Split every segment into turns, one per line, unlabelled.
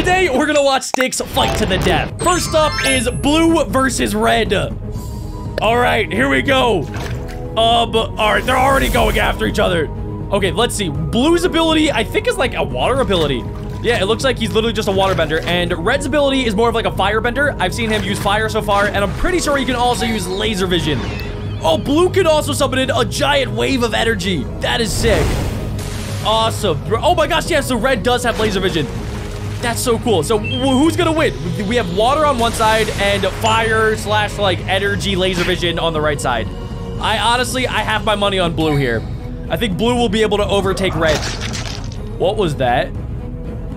Today, we're gonna watch Sticks fight to the death. First up is blue versus red. All right, here we go. Um, all right, they're already going after each other. Okay, let's see. Blue's ability, I think, is like a water ability. Yeah, it looks like he's literally just a waterbender. And Red's ability is more of like a firebender. I've seen him use fire so far, and I'm pretty sure he can also use laser vision. Oh, Blue can also summon a giant wave of energy. That is sick. Awesome. Oh my gosh, yeah, so Red does have laser vision. That's so cool. So who's gonna win? We have water on one side and fire slash like energy laser vision on the right side. I honestly, I have my money on blue here. I think blue will be able to overtake red. What was that?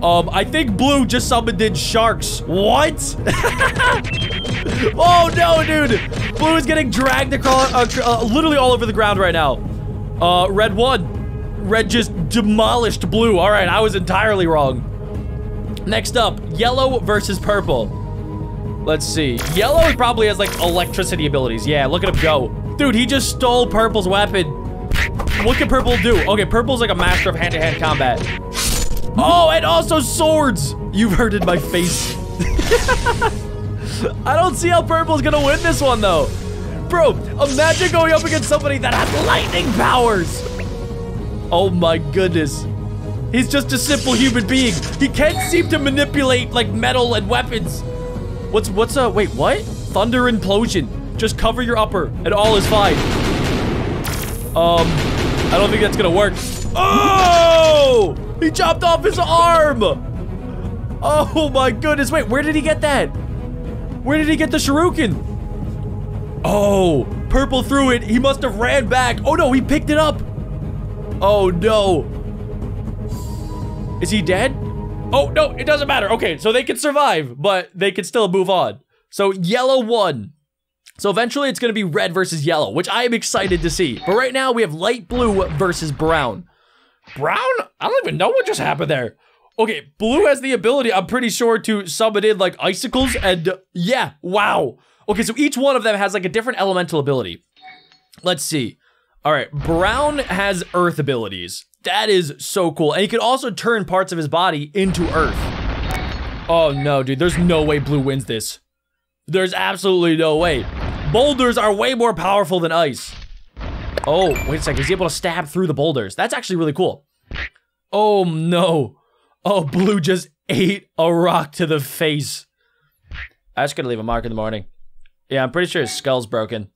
Um, I think blue just summoned in sharks. What? oh no, dude. Blue is getting dragged across, uh, uh, literally all over the ground right now. Uh, red won. Red just demolished blue. All right, I was entirely wrong. Next up, yellow versus purple. Let's see. Yellow probably has like electricity abilities. Yeah, look at him go. Dude, he just stole purple's weapon. What can purple do? Okay, purple's like a master of hand-to-hand -hand combat. Oh, and also swords. You've hurted my face. I don't see how purple's gonna win this one though. Bro, imagine going up against somebody that has lightning powers. Oh my goodness. He's just a simple human being. He can't seem to manipulate like metal and weapons. What's, what's, uh, wait, what? Thunder implosion. Just cover your upper and all is fine. Um, I don't think that's gonna work. Oh! He chopped off his arm! Oh my goodness, wait, where did he get that? Where did he get the shuriken? Oh, purple threw it. He must have ran back. Oh no, he picked it up. Oh no. Is he dead? Oh, no, it doesn't matter. Okay, so they can survive, but they can still move on. So yellow won. So eventually it's going to be red versus yellow, which I am excited to see. But right now we have light blue versus brown. Brown? I don't even know what just happened there. Okay, blue has the ability, I'm pretty sure, to summon in like icicles and yeah, wow. Okay, so each one of them has like a different elemental ability. Let's see. All right, brown has earth abilities. That is so cool. And he can also turn parts of his body into earth. Oh no, dude. There's no way blue wins this. There's absolutely no way. Boulders are way more powerful than ice. Oh, wait a second. He's able to stab through the boulders. That's actually really cool. Oh no. Oh, blue just ate a rock to the face. I just gotta leave a mark in the morning. Yeah, I'm pretty sure his skull's broken.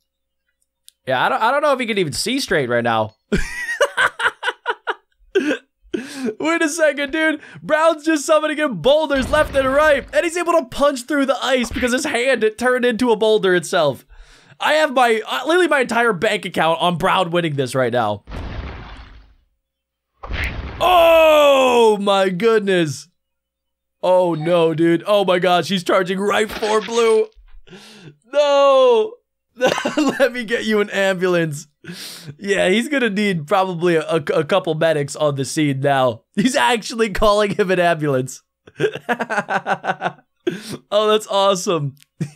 Yeah, I don't, I don't know if he can even see straight right now. Wait a second, dude. Brown's just summoning in boulders left and right, and he's able to punch through the ice because his hand it turned into a boulder itself. I have my uh, literally my entire bank account on Brown winning this right now. Oh my goodness. Oh no, dude. Oh my gosh, he's charging right for blue. No. Let me get you an ambulance. Yeah, he's gonna need probably a, a, couple medics on the scene now. He's actually calling him an ambulance. oh, that's awesome.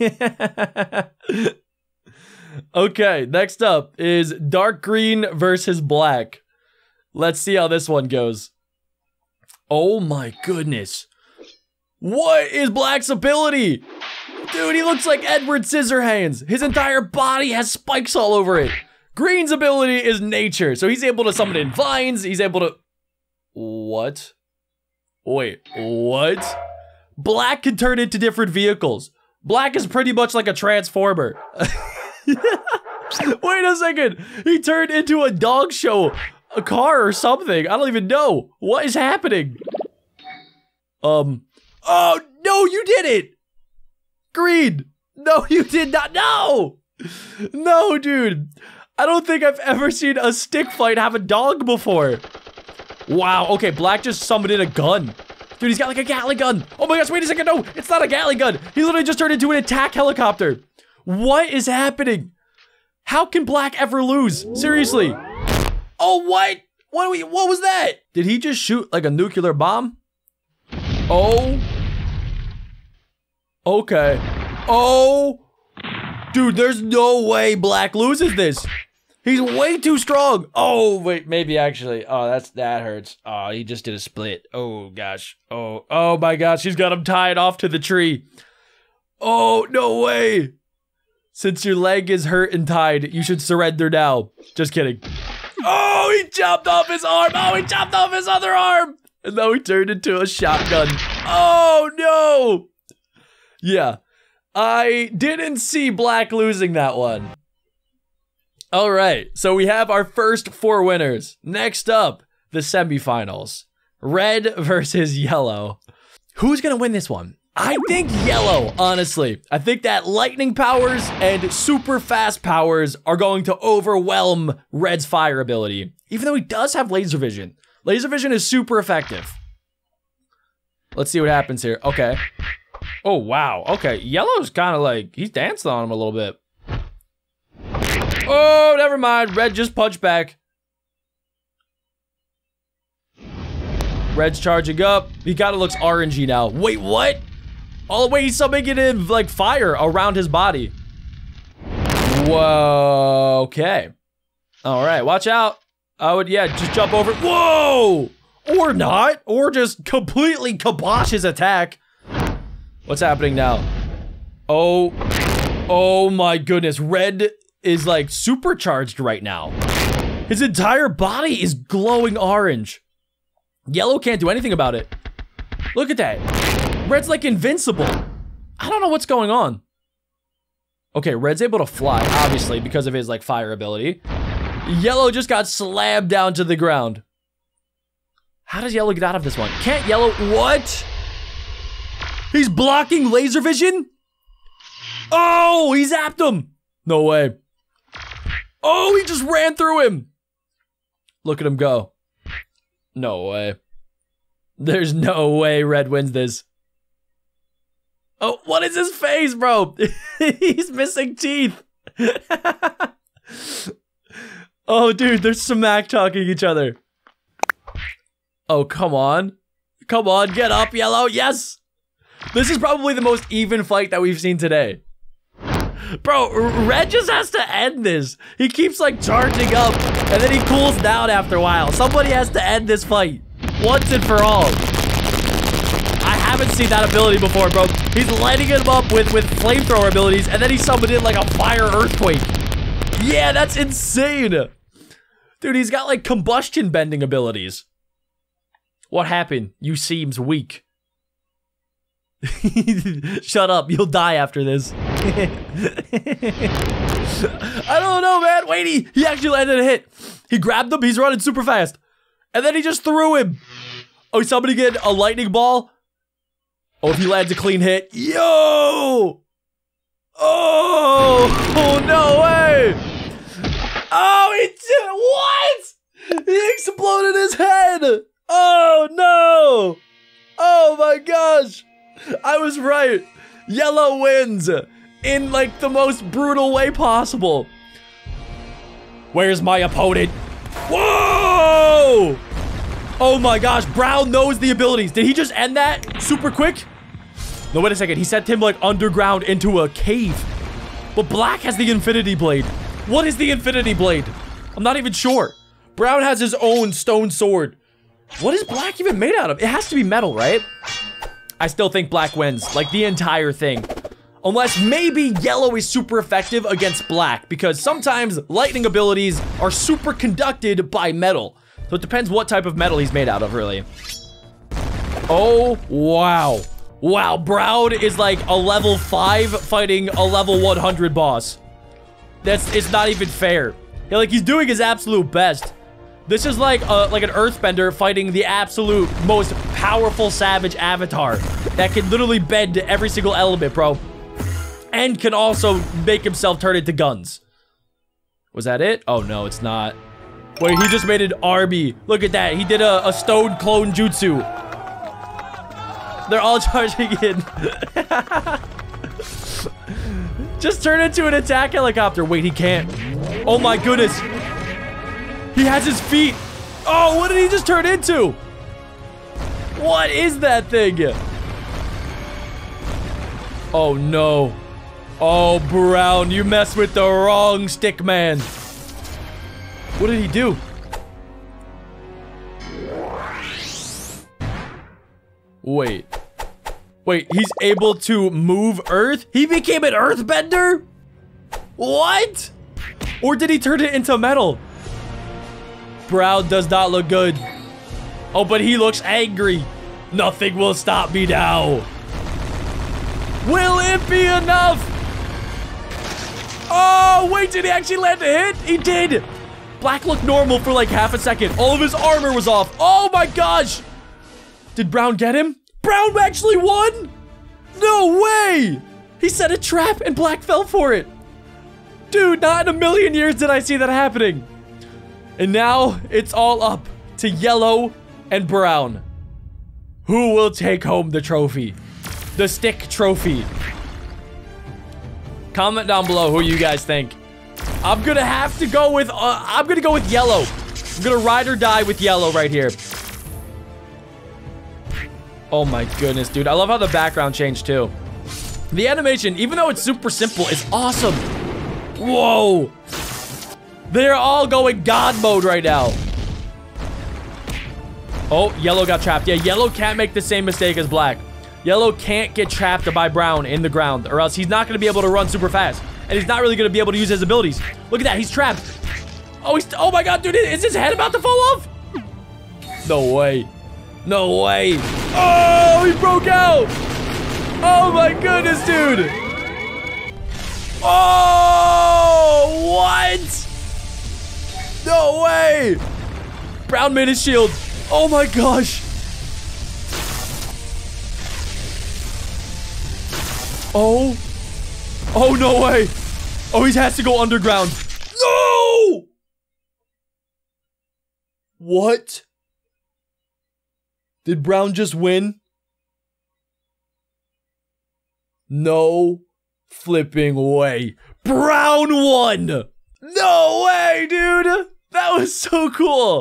okay, next up is dark green versus black. Let's see how this one goes. Oh my goodness. What is Black's ability? Dude, he looks like Edward Scissorhands. His entire body has spikes all over it. Green's ability is nature, so he's able to summon in vines. He's able to... What? Wait, what? Black can turn into different vehicles. Black is pretty much like a transformer. Wait a second. He turned into a dog show, a car or something. I don't even know. What is happening? Um. Oh, no, you did it. Green. No, you did not. No. No, dude. I don't think I've ever seen a stick fight have a dog before. Wow. Okay, Black just summoned in a gun. Dude, he's got like a Gatling gun. Oh my gosh, wait a second. No, it's not a Gatling gun. He literally just turned into an attack helicopter. What is happening? How can Black ever lose? Seriously. Oh, what? What, we, what was that? Did he just shoot like a nuclear bomb? Oh. Okay. Oh. Dude, there's no way Black loses this. He's way too strong. Oh, wait, maybe actually. Oh, that's that hurts. Oh, he just did a split. Oh gosh. Oh, oh my gosh, he's got him tied off to the tree. Oh, no way. Since your leg is hurt and tied, you should surrender now. Just kidding. Oh, he chopped off his arm. Oh, he chopped off his other arm. And now he turned into a shotgun. Oh, no. Yeah. I didn't see Black losing that one. All right, so we have our first four winners. Next up, the semifinals. Red versus yellow. Who's gonna win this one? I think yellow, honestly. I think that lightning powers and super fast powers are going to overwhelm Red's fire ability, even though he does have laser vision. Laser vision is super effective. Let's see what happens here. Okay. Oh, wow. Okay, yellow's kind of like, he's dancing on him a little bit. Oh, never mind. Red just punched back. Red's charging up. He kind of looks orangey now. Wait, what? All the way he's subbing it in like fire around his body. Whoa. Okay. All right. Watch out. I would, yeah, just jump over. Whoa. Or not. Or just completely kibosh his attack. What's happening now? Oh. Oh my goodness. Red is like supercharged right now. His entire body is glowing orange. Yellow can't do anything about it. Look at that. Red's like invincible. I don't know what's going on. Okay, Red's able to fly, obviously, because of his like fire ability. Yellow just got slammed down to the ground. How does Yellow get out of this one? Can't Yellow, what? He's blocking laser vision? Oh, he zapped him. No way. Oh, he just ran through him. Look at him go. No way. There's no way Red wins this. Oh, what is his face, bro? He's missing teeth. oh, dude, they're smack talking each other. Oh, come on. Come on, get up, Yellow. Yes. This is probably the most even fight that we've seen today. Bro, Red just has to end this. He keeps like charging up and then he cools down after a while. Somebody has to end this fight once and for all. I haven't seen that ability before, bro. He's lighting him up with, with flamethrower abilities and then he summoned in like a fire earthquake. Yeah, that's insane. Dude, he's got like combustion bending abilities. What happened? You seems weak. Shut up. You'll die after this. I don't know, man. Wait, he, he actually landed a hit. He grabbed him. He's running super fast. And then he just threw him. Oh, somebody get a lightning ball? Oh, if he lands a clean hit. Yo! Oh! Oh, no way! Oh, he did What? He exploded his head! Oh, no! Oh, my gosh! I was right. Yellow wins in like the most brutal way possible. Where's my opponent? Whoa! Oh my gosh, Brown knows the abilities. Did he just end that super quick? No, wait a second. He sent him like underground into a cave. But Black has the Infinity Blade. What is the Infinity Blade? I'm not even sure. Brown has his own stone sword. What is Black even made out of? It has to be metal, right? I still think black wins, like the entire thing. Unless maybe yellow is super effective against black, because sometimes lightning abilities are super conducted by metal. So it depends what type of metal he's made out of, really. Oh, wow. Wow, Brown is like a level 5 fighting a level 100 boss. That's, it's not even fair. Yeah, like, he's doing his absolute best. This is like a, like an earthbender fighting the absolute most powerful savage avatar that can literally bend every single element, bro. And can also make himself turn into guns. Was that it? Oh, no, it's not. Wait, he just made an army. Look at that. He did a, a stone clone jutsu. They're all charging in. just turn into an attack helicopter. Wait, he can't. Oh my goodness. He has his feet. Oh, what did he just turn into? What is that thing? Oh, no. Oh, Brown, you messed with the wrong stick man. What did he do? Wait. Wait, he's able to move Earth? He became an Earthbender? What? Or did he turn it into metal? Brown does not look good. Oh, but he looks angry. Nothing will stop me now. Will it be enough? Oh, wait, did he actually land a hit? He did. Black looked normal for like half a second. All of his armor was off. Oh my gosh. Did Brown get him? Brown actually won? No way. He set a trap and Black fell for it. Dude, not in a million years did I see that happening. And now it's all up to Yellow and Brown. Who will take home the trophy? The stick trophy. Comment down below who you guys think. I'm gonna have to go with, uh, I'm gonna go with Yellow. I'm gonna ride or die with Yellow right here. Oh my goodness, dude. I love how the background changed too. The animation, even though it's super simple, is awesome. Whoa. They're all going God mode right now. Oh, yellow got trapped. Yeah, yellow can't make the same mistake as black. Yellow can't get trapped by brown in the ground or else he's not going to be able to run super fast. And he's not really going to be able to use his abilities. Look at that. He's trapped. Oh, he's... Oh, my God, dude. Is his head about to fall off? No way. No way. Oh, he broke out. Oh, my goodness, dude. Oh, what? No way! Brown made his shield. Oh my gosh. Oh. Oh, no way. Oh, he has to go underground. No! What? Did Brown just win? No flipping way. Brown won! No way, dude! That was so cool.